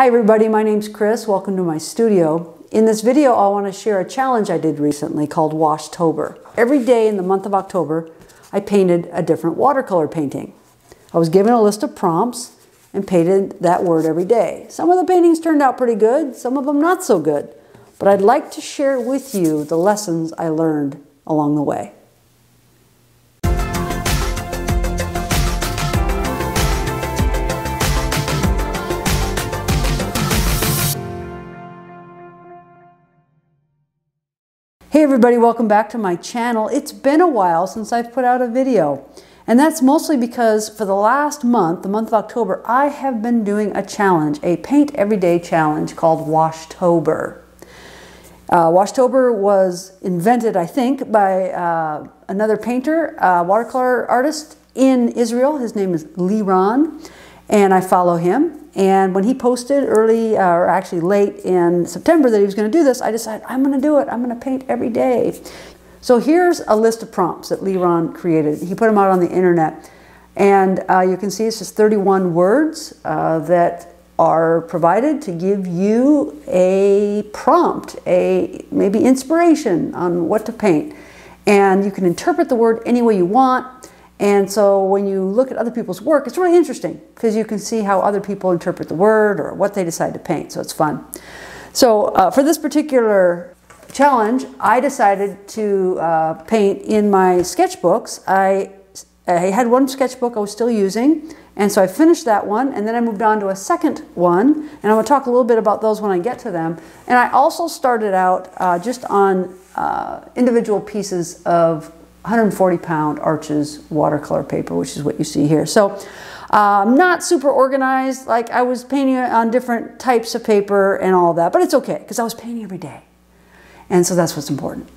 Hi everybody, my name's Kris. Welcome to my studio. In this video, I want to share a challenge I did recently called Washtober. Every day in the month of October, I painted a different watercolor painting. I was given a list of prompts and painted that word every day. Some of the paintings turned out pretty good, some of them not so good. But I'd like to share with you the lessons I learned along the way. Hey everybody, welcome back to my channel. It's been a while since I've put out a video. And that's mostly because for the last month, the month of October, I have been doing a challenge, a paint everyday challenge called Washtober. Uh, Washtober was invented, I think, by uh, another painter, watercolor artist in Israel. His name is Liron, and I follow him. And when he posted early, uh, or actually late in September, that he was going to do this, I decided I'm going to do it. I'm going to paint every day. So here's a list of prompts that Liron created. He put them out on the internet. And uh, you can see it's just 31 words uh, that are provided to give you a prompt, a maybe inspiration on what to paint. And you can interpret the word any way you want. And so when you look at other people's work, it's really interesting because you can see how other people interpret the word or what they decide to paint. So it's fun. So uh, for this particular challenge, I decided to uh, paint in my sketchbooks. I, I had one sketchbook I was still using, and so I finished that one, and then I moved on to a second one, and I'm going to talk a little bit about those when I get to them. And I also started out uh, just on uh, individual pieces of 140 pound Arches watercolor paper, which is what you see here. So um, not super organized, like I was painting on different types of paper and all that, but it's okay because I was painting every day. And so that's what's important.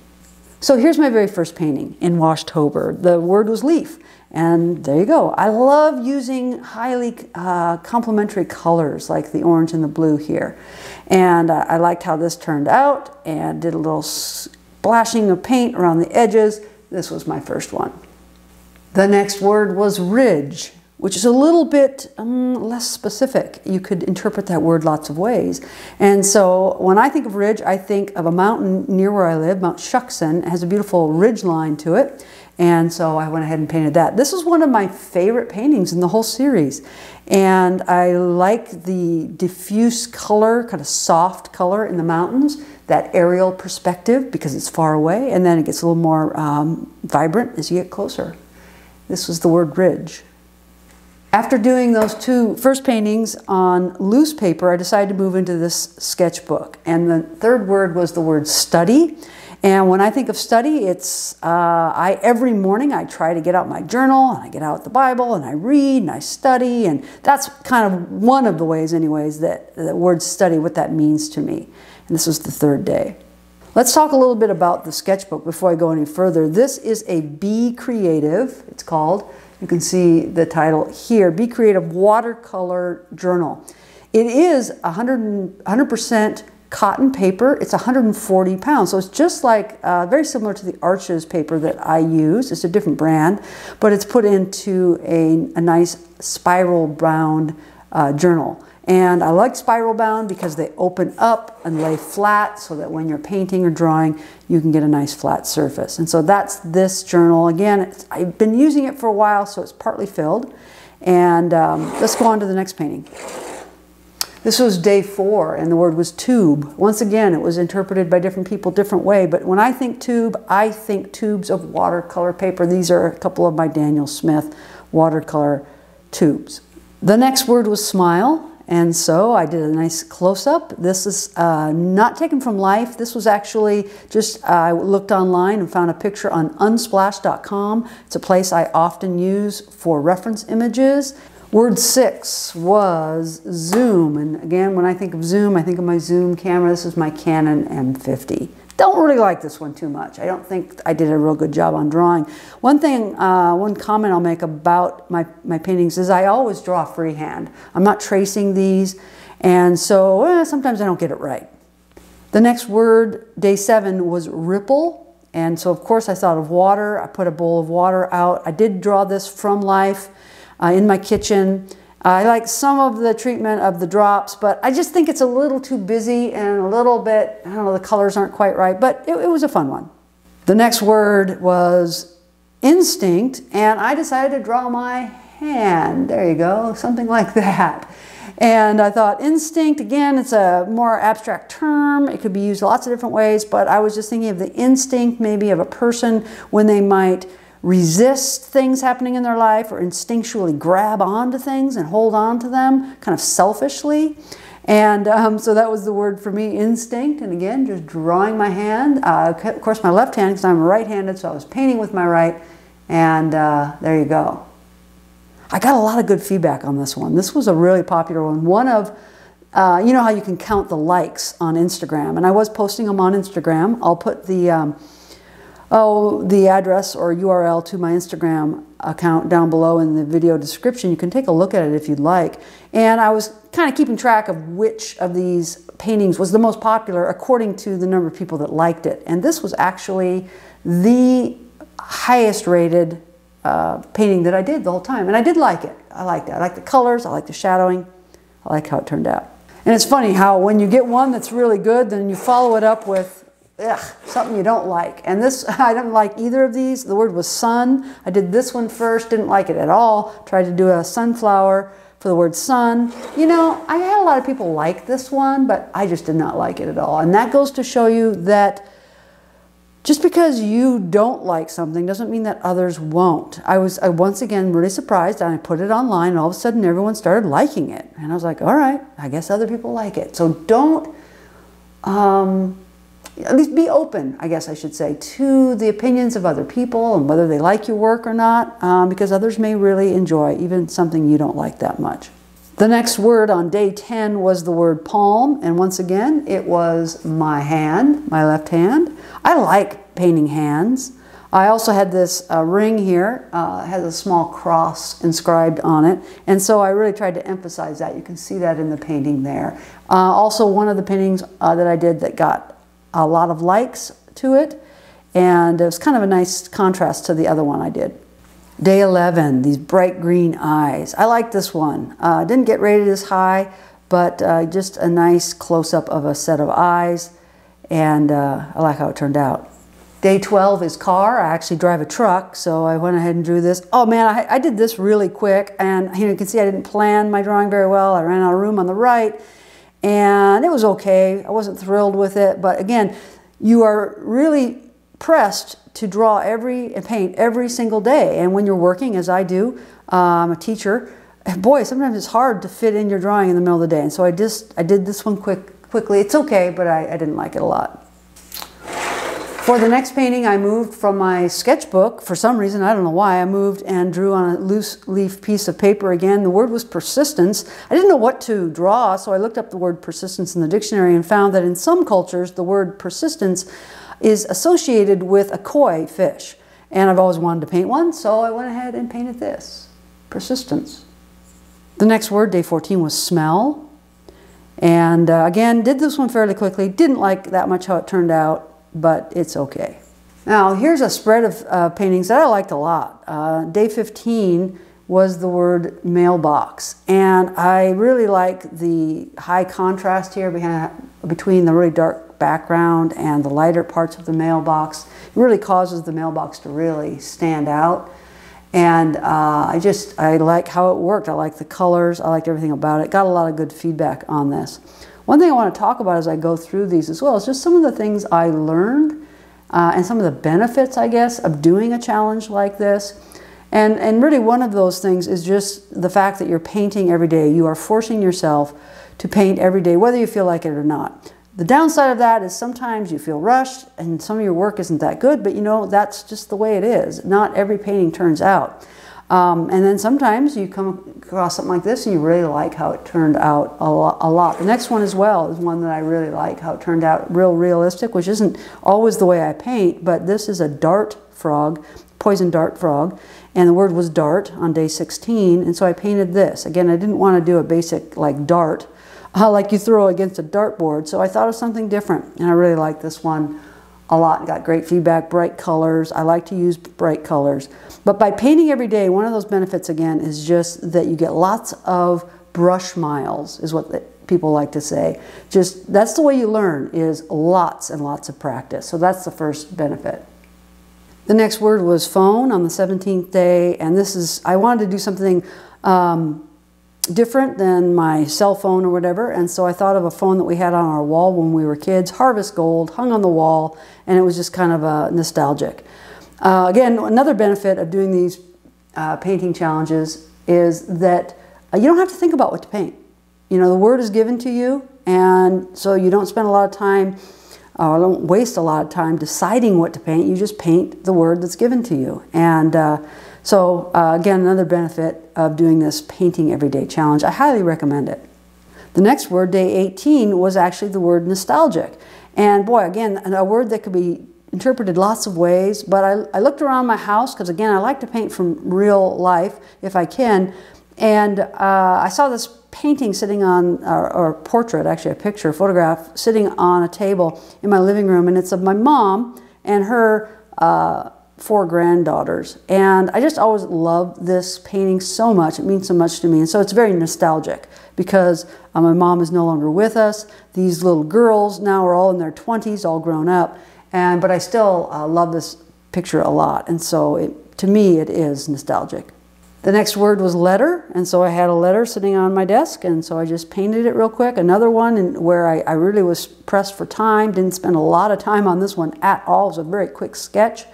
So here's my very first painting in Washtober. The word was leaf. And there you go. I love using highly uh, complementary colors like the orange and the blue here. And uh, I liked how this turned out and did a little splashing of paint around the edges this was my first one. The next word was ridge, which is a little bit um, less specific. You could interpret that word lots of ways. And so when I think of ridge, I think of a mountain near where I live, Mount Shuksan. It has a beautiful ridge line to it. And so I went ahead and painted that. This is one of my favorite paintings in the whole series. And I like the diffuse color, kind of soft color in the mountains that aerial perspective because it's far away, and then it gets a little more um, vibrant as you get closer. This was the word ridge. After doing those two first paintings on loose paper, I decided to move into this sketchbook. And the third word was the word study. And when I think of study, it's uh, I every morning I try to get out my journal and I get out the Bible and I read and I study, and that's kind of one of the ways, anyways, that the word study, what that means to me. And this was the third day. Let's talk a little bit about the sketchbook before I go any further. This is a Bee Creative, it's called. You can see the title here Bee Creative Watercolor Journal. It is 100, 100% cotton paper. It's 140 pounds. So it's just like, uh, very similar to the Arches paper that I use. It's a different brand, but it's put into a, a nice spiral bound uh, journal. And I like spiral bound because they open up and lay flat so that when you're painting or drawing, you can get a nice flat surface. And so that's this journal. Again, I've been using it for a while, so it's partly filled. And um, let's go on to the next painting. This was day four, and the word was tube. Once again, it was interpreted by different people different way, but when I think tube, I think tubes of watercolor paper. These are a couple of my Daniel Smith watercolor tubes. The next word was smile, and so I did a nice close-up. This is uh, not taken from life. This was actually just, uh, I looked online and found a picture on unsplash.com. It's a place I often use for reference images. Word six was zoom. And again, when I think of zoom, I think of my zoom camera. This is my Canon M50. Don't really like this one too much. I don't think I did a real good job on drawing. One thing, uh, one comment I'll make about my, my paintings is I always draw freehand. I'm not tracing these, and so eh, sometimes I don't get it right. The next word, day seven, was ripple. And so, of course, I thought of water. I put a bowl of water out. I did draw this from life uh, in my kitchen. I like some of the treatment of the drops, but I just think it's a little too busy and a little bit, I don't know, the colors aren't quite right, but it, it was a fun one. The next word was instinct, and I decided to draw my hand. There you go, something like that. And I thought instinct, again, it's a more abstract term. It could be used lots of different ways, but I was just thinking of the instinct maybe of a person when they might resist things happening in their life or instinctually grab onto things and hold on to them kind of selfishly. And um, so that was the word for me, instinct. And again, just drawing my hand. Uh, of course, my left hand, because I'm right-handed, so I was painting with my right. And uh, there you go. I got a lot of good feedback on this one. This was a really popular one. One of, uh, you know how you can count the likes on Instagram. And I was posting them on Instagram. I'll put the... Um, oh, the address or URL to my Instagram account down below in the video description. You can take a look at it if you'd like. And I was kind of keeping track of which of these paintings was the most popular according to the number of people that liked it. And this was actually the highest rated uh, painting that I did the whole time. And I did like it. I liked it. I like the colors. I like the shadowing. I like how it turned out. And it's funny how when you get one that's really good, then you follow it up with ugh, something you don't like. And this, I didn't like either of these. The word was sun. I did this one first, didn't like it at all. Tried to do a sunflower for the word sun. You know, I had a lot of people like this one, but I just did not like it at all. And that goes to show you that just because you don't like something doesn't mean that others won't. I was I once again really surprised and I put it online and all of a sudden everyone started liking it. And I was like, all right, I guess other people like it. So don't um, at least be open, I guess I should say, to the opinions of other people and whether they like your work or not, um, because others may really enjoy even something you don't like that much. The next word on day 10 was the word palm, and once again, it was my hand, my left hand. I like painting hands. I also had this uh, ring here, uh, has a small cross inscribed on it, and so I really tried to emphasize that. You can see that in the painting there. Uh, also, one of the paintings uh, that I did that got a lot of likes to it, and it was kind of a nice contrast to the other one I did. Day 11, these bright green eyes. I like this one. Uh, didn't get rated as high, but uh, just a nice close-up of a set of eyes, and uh, I like how it turned out. Day 12 is car. I actually drive a truck, so I went ahead and drew this. Oh man, I, I did this really quick, and you, know, you can see I didn't plan my drawing very well. I ran out of room on the right, and it was okay. I wasn't thrilled with it, but again, you are really pressed to draw every and paint every single day. And when you're working, as I do, I'm a teacher. Boy, sometimes it's hard to fit in your drawing in the middle of the day. And so I just I did this one quick quickly. It's okay, but I, I didn't like it a lot. For the next painting, I moved from my sketchbook. For some reason, I don't know why, I moved and drew on a loose leaf piece of paper again. The word was persistence. I didn't know what to draw, so I looked up the word persistence in the dictionary and found that in some cultures, the word persistence is associated with a koi fish. And I've always wanted to paint one, so I went ahead and painted this persistence. The next word, day 14, was smell. And uh, again, did this one fairly quickly. Didn't like that much how it turned out but it's okay. Now, here's a spread of uh, paintings that I liked a lot. Uh, day 15 was the word mailbox, and I really like the high contrast here between the really dark background and the lighter parts of the mailbox. It really causes the mailbox to really stand out. And uh, I just, I like how it worked. I like the colors. I liked everything about it. Got a lot of good feedback on this. One thing I want to talk about as I go through these as well is just some of the things I learned uh, and some of the benefits, I guess, of doing a challenge like this. And, and really one of those things is just the fact that you're painting every day. You are forcing yourself to paint every day, whether you feel like it or not. The downside of that is sometimes you feel rushed and some of your work isn't that good, but you know, that's just the way it is. Not every painting turns out. Um, and then sometimes you come across something like this and you really like how it turned out a lot, a lot. The next one as well is one that I really like, how it turned out real realistic, which isn't always the way I paint, but this is a dart frog, poison dart frog, and the word was dart on day 16, and so I painted this. Again, I didn't want to do a basic like dart, uh, like you throw against a dartboard, so I thought of something different, and I really like this one a lot and got great feedback, bright colors. I like to use bright colors. But by painting every day, one of those benefits again is just that you get lots of brush miles is what people like to say. Just that's the way you learn is lots and lots of practice. So that's the first benefit. The next word was phone on the 17th day, and this is, I wanted to do something um, different than my cell phone or whatever, and so I thought of a phone that we had on our wall when we were kids, Harvest Gold, hung on the wall, and it was just kind of uh, nostalgic. Uh, again, another benefit of doing these uh, painting challenges is that uh, you don't have to think about what to paint. You know, the word is given to you, and so you don't spend a lot of time uh, don't waste a lot of time deciding what to paint. You just paint the word that's given to you. And uh, so, uh, again, another benefit of doing this painting everyday challenge. I highly recommend it. The next word, day 18, was actually the word nostalgic. And boy, again, a word that could be interpreted lots of ways, but I, I looked around my house because, again, I like to paint from real life if I can. And uh, I saw this painting sitting on, or, or portrait, actually a picture, a photograph, sitting on a table in my living room, and it's of my mom and her uh, four granddaughters. And I just always loved this painting so much. It means so much to me. And so it's very nostalgic because uh, my mom is no longer with us. These little girls now are all in their 20s, all grown up. And, but I still uh, love this picture a lot. And so it, to me, it is nostalgic. The next word was letter, and so I had a letter sitting on my desk, and so I just painted it real quick. Another one where I, I really was pressed for time, didn't spend a lot of time on this one at all. It was a very quick sketch,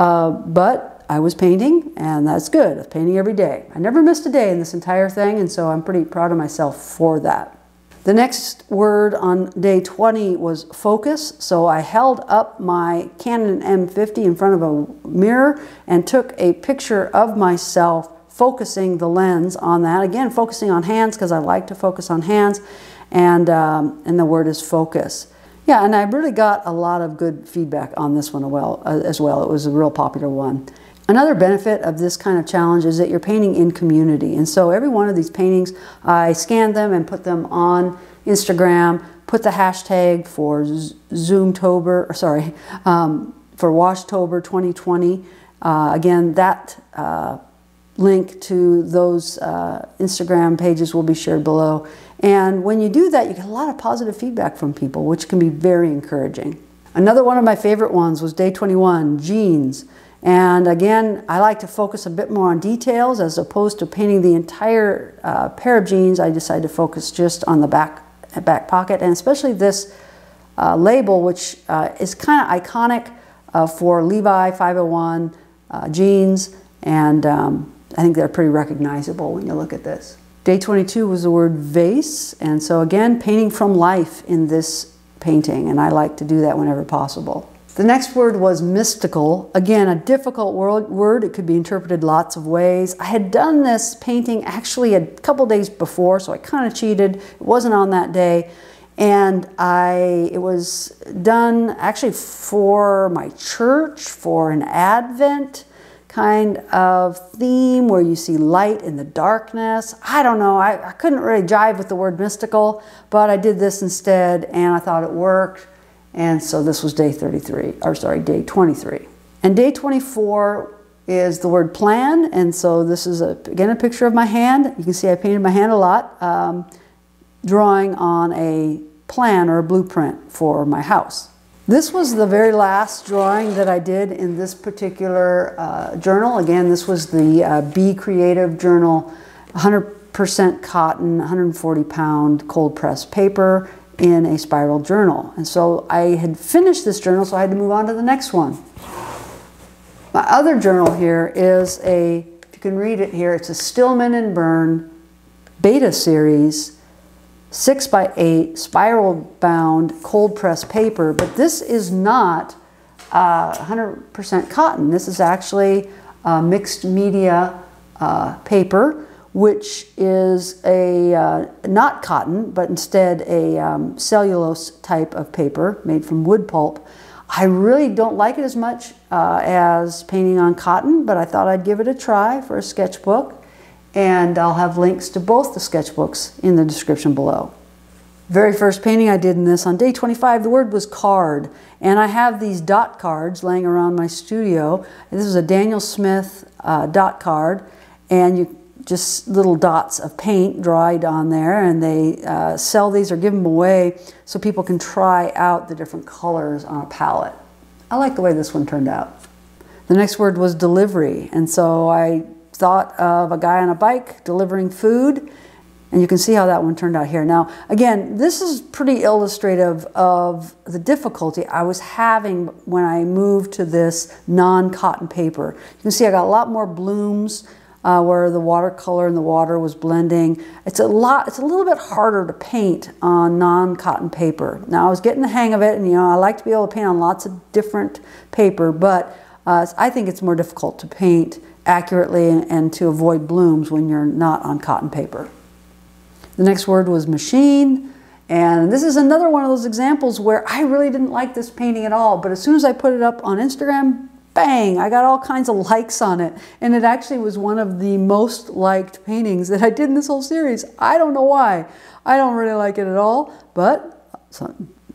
uh, but I was painting, and that's good. I was painting every day. I never missed a day in this entire thing, and so I'm pretty proud of myself for that. The next word on day 20 was focus. So I held up my Canon M50 in front of a mirror and took a picture of myself focusing the lens on that. Again, focusing on hands because I like to focus on hands, and, um, and the word is focus. Yeah, and I really got a lot of good feedback on this one as well. Uh, as well. It was a real popular one. Another benefit of this kind of challenge is that you're painting in community. And so every one of these paintings, I scanned them and put them on Instagram, put the hashtag for Zoomtober, or sorry, um, for Washtober 2020. Uh, again, that uh, link to those uh, Instagram pages will be shared below. And when you do that, you get a lot of positive feedback from people, which can be very encouraging. Another one of my favorite ones was day 21, jeans. And again, I like to focus a bit more on details as opposed to painting the entire uh, pair of jeans. I decided to focus just on the back, back pocket and especially this uh, label, which uh, is kind of iconic uh, for Levi 501 uh, jeans. And um, I think they're pretty recognizable when you look at this. Day 22 was the word vase, and so again, painting from life in this painting, and I like to do that whenever possible. The next word was mystical. Again, a difficult word. It could be interpreted lots of ways. I had done this painting actually a couple days before, so I kind of cheated. It wasn't on that day. And I, it was done actually for my church, for an Advent kind of theme where you see light in the darkness. I don't know, I, I, couldn't really jive with the word mystical, but I did this instead and I thought it worked. And so this was day 33, or sorry, day 23. And day 24 is the word plan. And so this is, a, again, a picture of my hand. You can see I painted my hand a lot, um, drawing on a plan or a blueprint for my house. This was the very last drawing that I did in this particular uh, journal. Again, this was the uh, Bee Creative Journal, 100% cotton, 140 pound cold pressed paper in a spiral journal. And so I had finished this journal, so I had to move on to the next one. My other journal here is a, if you can read it here, it's a Stillman and Birn beta series six by eight spiral bound cold press paper, but this is not 100% uh, cotton. This is actually mixed media uh, paper, which is a uh, not cotton, but instead a um, cellulose type of paper made from wood pulp. I really don't like it as much uh, as painting on cotton, but I thought I'd give it a try for a sketchbook and I'll have links to both the sketchbooks in the description below. Very first painting I did in this on day 25, the word was card. And I have these dot cards laying around my studio. This is a Daniel Smith uh, dot card. And you just little dots of paint dried on there. And they uh, sell these or give them away so people can try out the different colors on a palette. I like the way this one turned out. The next word was delivery. And so I thought of a guy on a bike delivering food and you can see how that one turned out here. Now, again, this is pretty illustrative of the difficulty I was having when I moved to this non-cotton paper. You can see I got a lot more blooms uh, where the watercolor and the water was blending. It's a lot, it's a little bit harder to paint on non-cotton paper. Now, I was getting the hang of it, and you know, I like to be able to paint on lots of different paper, but uh, I think it's more difficult to paint accurately and, to avoid blooms when you're not on cotton paper. The next word was machine. And this is another one of those examples where I really didn't like this painting at all. But as soon as I put it up on Instagram, bang, I got all kinds of likes on it. And it actually was one of the most liked paintings that I did in this whole series. I don't know why. I don't really like it at all. But so,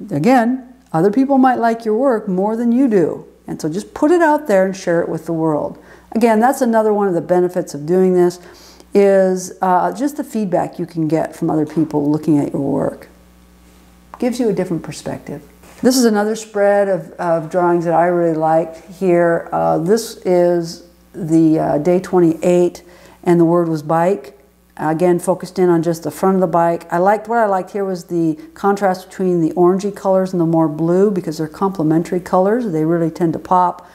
again, other people might like your work more than you do. And so just put it out there and share it with the world. Again, that's another one of the benefits of doing this is uh, just the feedback you can get from other people looking at your work. Gives you a different perspective. This is another spread of, of drawings that I really liked here. Uh, this is the uh, day 28 and the word was bike. Again, focused in on just the front of the bike. I liked what I liked here was the contrast between the orangey colors and the more blue because they're complementary colors. They really tend to pop.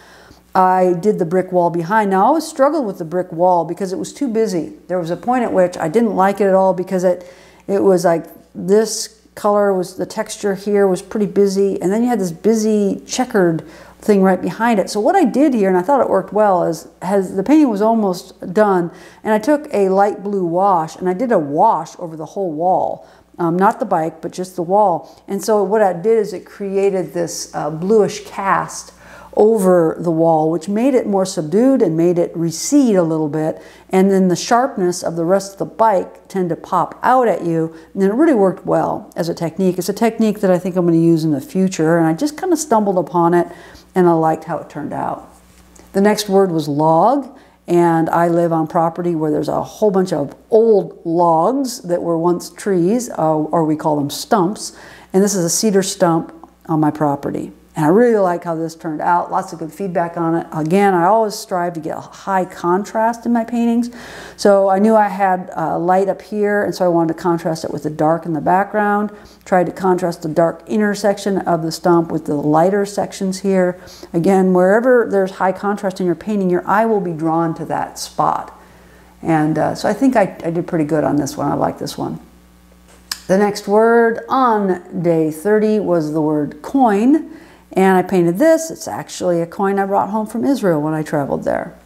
I did the brick wall behind. Now I always struggled with the brick wall because it was too busy. There was a point at which I didn't like it at all because it it was like this color was the texture here was pretty busy and then you had this busy checkered thing right behind it. So what I did here, and I thought it worked well, is has the painting was almost done, and I took a light blue wash and I did a wash over the whole wall. Um, not the bike, but just the wall. And so what I did is it created this uh, bluish cast over the wall, which made it more subdued and made it recede a little bit. And then the sharpness of the rest of the bike tend to pop out at you. And it really worked well as a technique. It's a technique that I think I'm going to use in the future. And I just kind of stumbled upon it and I liked how it turned out. The next word was log. And I live on property where there's a whole bunch of old logs that were once trees, uh, or we call them stumps. And this is a cedar stump on my property. And I really like how this turned out. Lots of good feedback on it. Again, I always strive to get a high contrast in my paintings. So I knew I had uh, light up here, and so I wanted to contrast it with the dark in the background. Tried to contrast the dark intersection of the stump with the lighter sections here. Again, wherever there's high contrast in your painting, your eye will be drawn to that spot. And uh, so I think I, I did pretty good on this one. I like this one. The next word on day 30 was the word coin. And I painted this. It's actually a coin I brought home from Israel when I traveled there.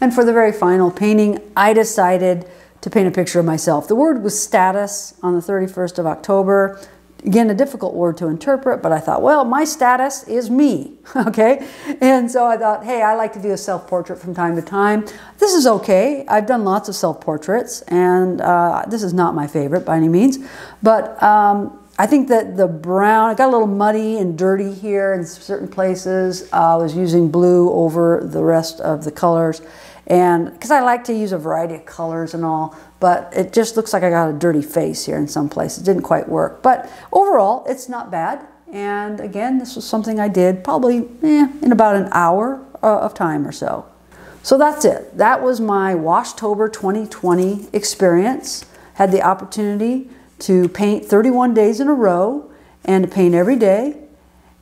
And for the very final painting, I decided to paint a picture of myself. The word was status on the 31st of October. Again, a difficult word to interpret, but I thought, well, my status is me, okay? And so I thought, hey, I like to do a self-portrait from time to time. This is okay. I've done lots of self-portraits, and uh, this is not my favorite by any means. But um, I think that the brown, it got a little muddy and dirty here in certain places. Uh, I was using blue over the rest of the colors. And because I like to use a variety of colors and all, but it just looks like I got a dirty face here in some places. It didn't quite work. But overall, it's not bad. And again, this was something I did probably eh, in about an hour uh, of time or so. So that's it. That was my Washtober 2020 experience. Had the opportunity to paint 31 days in a row and to paint every day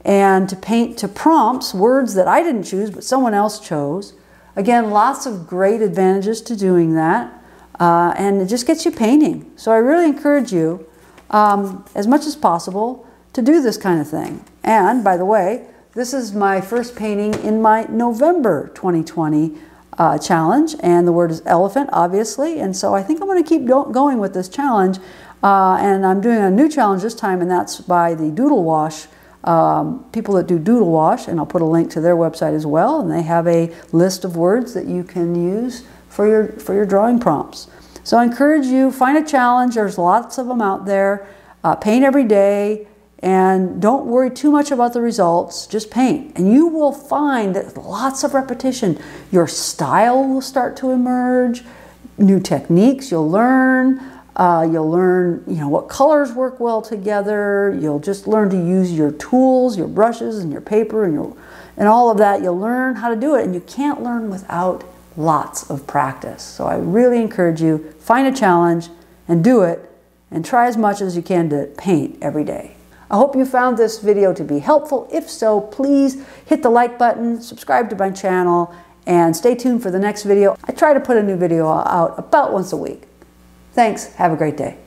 and to paint to prompts, words that I didn't choose but someone else chose. Again, lots of great advantages to doing that. Uh, and it just gets you painting. So I really encourage you, um, as much as possible, to do this kind of thing. And by the way, this is my first painting in my November 2020 uh, challenge, and the word is elephant, obviously. And so I think I'm going to keep going with this challenge uh, and I'm doing a new challenge this time, and that's by the Doodle Wash. Um, people that do Doodle Wash, and I'll put a link to their website as well, and they have a list of words that you can use for your, for your drawing prompts. So I encourage you, find a challenge. There's lots of them out there. Uh, paint every day and don't worry too much about the results. Just paint. And you will find that lots of repetition, your style will start to emerge, new techniques you'll learn. Uh, you'll learn, you know, what colors work well together. You'll just learn to use your tools, your brushes, and your paper, and your, and all of that. You'll learn how to do it, and you can't learn without lots of practice. So I really encourage you find a challenge and do it, and try as much as you can to paint every day. I hope you found this video to be helpful. If so, please hit the like button, subscribe to my channel, and stay tuned for the next video. I try to put a new video out about once a week. Thanks. Have a great day.